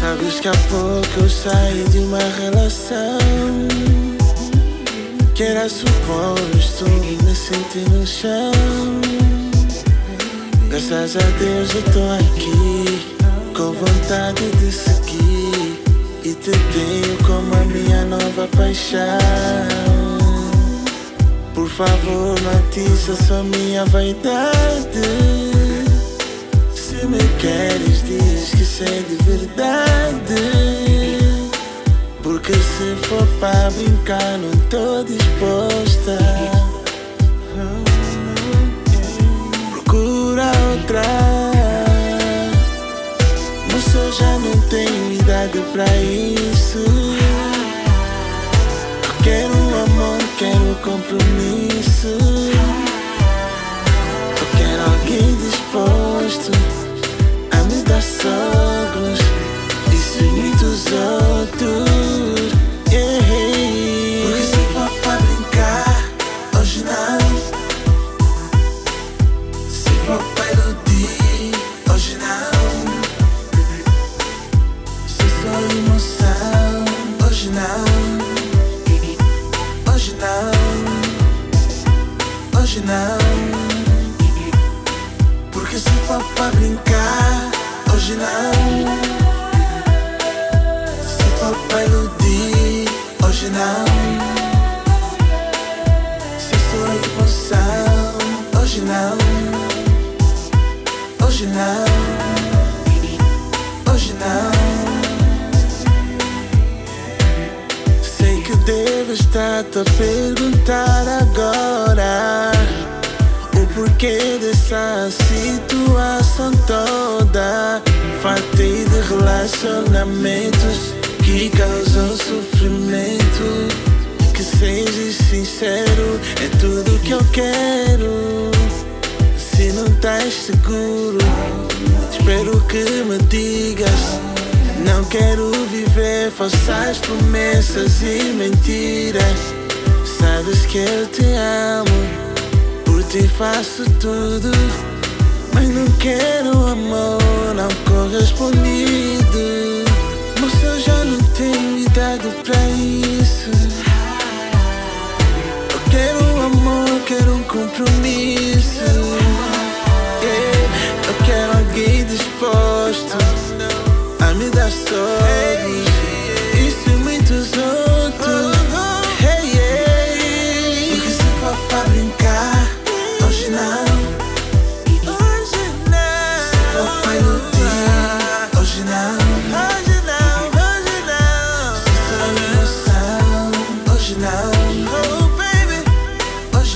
Sabes que há pouco eu saí de uma relação Que era suposto me sentir no chão Graças a Deus eu tô aqui Com vontade de seguir E te tenho como a minha nova paixão Por favor não atiça só minha vaidade se me queres, diz que sei de verdade. Porque se for pra brincar, não tô disposta. Outra. Moça, já não tenho idade pra isso. Quero amor, quero compromisso. Eu quero alguém disposto sogros e muitos outros. Yeah. Porque se for pra brincar, hoje não. Se for Hoje não. Porque se for pra brincar hoje não. Se for pra iludir, hoje não. Se sua emoção, hoje não. Hoje não. Hoje não. Sei que devo estar a perguntar agora porquê dessa situação toda. Fartei de relacionamentos que causam sofrimento. Que seja sincero, é tudo que eu quero. Se não estás seguro, espero que me digas. Não quero viver falsas promessas e mentiras. Sabes que eu te amo te faço tudo, mas não quero amor não correspondido. Mas eu já não tenho idade pra isso. Eu quero amor, quero um compromisso. Yeah. Eu quero alguém disposto a me dar sorte.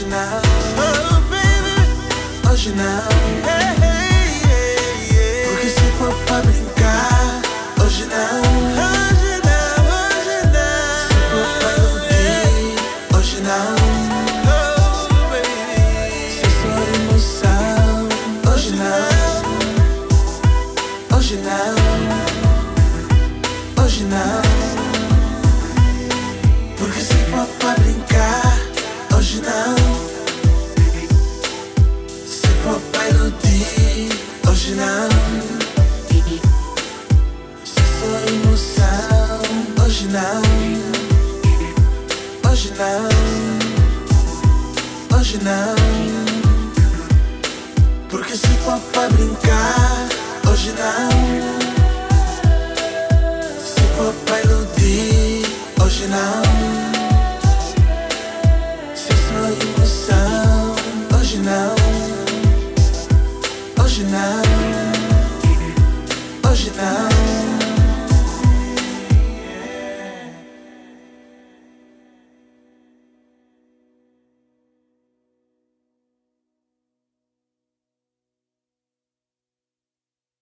Ocean now. Oh, baby. Now. Hey. hoje não. Porque se for pra brincar Hoje não. Se for pra iludir Hoje não. Se só emoção Hoje não. Hoje não. Hoje não.